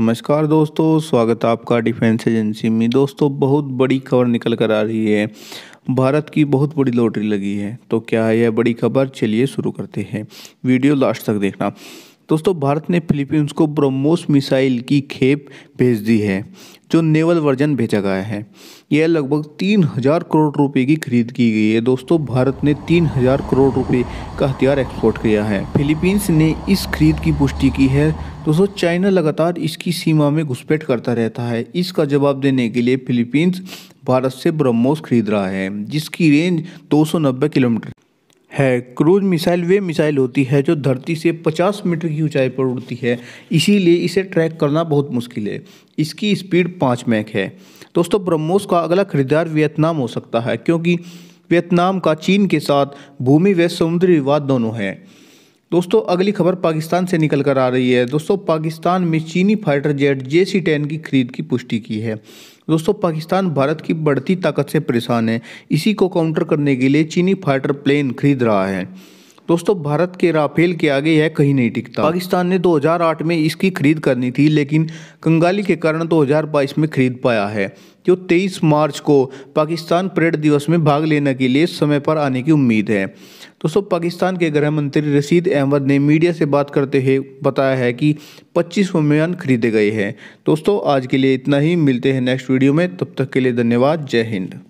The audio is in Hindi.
नमस्कार दोस्तों, स्वागत है आपका डिफेंस एजेंसी में। दोस्तों, बहुत बड़ी खबर निकल कर आ रही है। भारत की बहुत बड़ी लॉटरी लगी है। तो क्या है यह बड़ी खबर? चलिए शुरू करते हैं। वीडियो लास्ट तक देखना। दोस्तों, भारत ने फिलीपींस को ब्रह्मोस मिसाइल की खेप भेज दी है, जो नेवल वर्जन भेजा गया है। यह लगभग तीन हज़ार करोड़ रुपए की खरीद की गई है। दोस्तों, भारत ने तीन हज़ार करोड़ रुपए का हथियार एक्सपोर्ट किया है। फिलीपींस ने इस खरीद की पुष्टि की है। दोस्तों, चाइना लगातार इसकी सीमा में घुसपैठ करता रहता है। इसका जवाब देने के लिए फिलीपींस भारत से ब्रह्मोस खरीद रहा है, जिसकी रेंज 290 किलोमीटर है। क्रूज मिसाइल, वे मिसाइल होती है जो धरती से 50 मीटर की ऊंचाई पर उड़ती है। इसीलिए इसे ट्रैक करना बहुत मुश्किल है। इसकी स्पीड पाँच मैक है। दोस्तों, ब्रह्मोस का अगला खरीदार वियतनाम हो सकता है, क्योंकि वियतनाम का चीन के साथ भूमि व समुद्री विवाद दोनों है। दोस्तों, अगली खबर पाकिस्तान से निकल कर आ रही है। दोस्तों, पाकिस्तान में चीनी fighter jet J C ten की खरीद की पुष्टि की है। दोस्तों, पाकिस्तान भारत की बढ़ती ताकत से परेशान है। इसी को काउंटर करने के लिए चीनी फाइटर प्लेन खरीद रहा है। दोस्तों, भारत के राफेल के आगे यह कहीं नहीं टिकता। पाकिस्तान ने 2008 में इसकी खरीद करनी थी, लेकिन कंगाली के कारण 2022 में खरीद पाया है। जो 23 मार्च को पाकिस्तान परेड दिवस में भाग लेने के लिए समय पर आने की उम्मीद है। दोस्तों, पाकिस्तान के गृह मंत्री रशीद अहमद ने मीडिया से बात करते हुए बताया है कि 25 विमान खरीदे गए हैं। दोस्तों, आज के लिए इतना ही। मिलते हैं नेक्स्ट वीडियो में। तब तक के लिए धन्यवाद। जय हिंद।